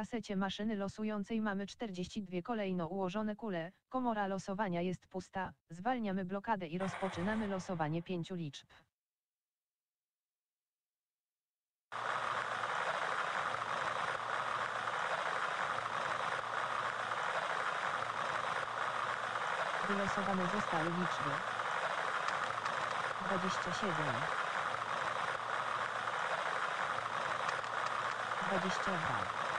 kasecie maszyny losującej mamy 42 kolejno ułożone kule, komora losowania jest pusta, zwalniamy blokadę i rozpoczynamy losowanie pięciu liczb. Wylosowane zostały liczby. 27 22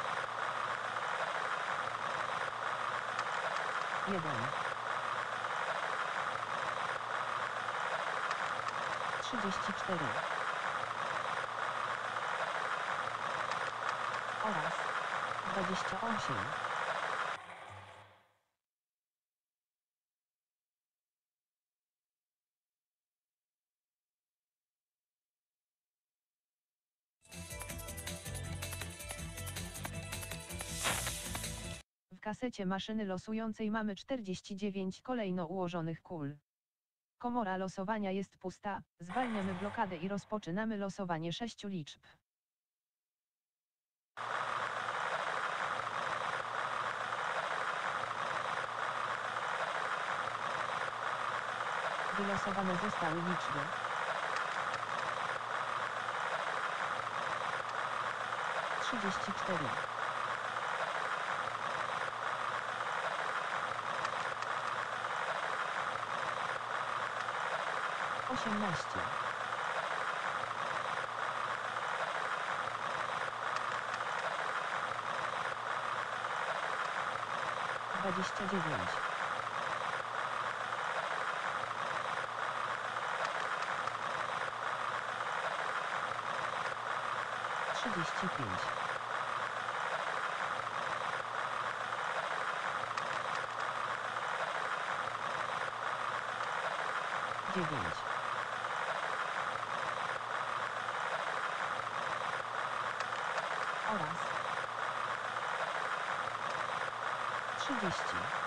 1 34 oraz 28 kasecie maszyny losującej mamy 49 kolejno ułożonych kul. Komora losowania jest pusta, zwalniamy blokadę i rozpoczynamy losowanie sześciu liczb. Wylosowane zostały liczby. Trzydzieści cztery. Osiemnaście. Dwadzieścia dziewięć. Trzydzieści pięć. Dziewięć. Oraz. Trzydzieści.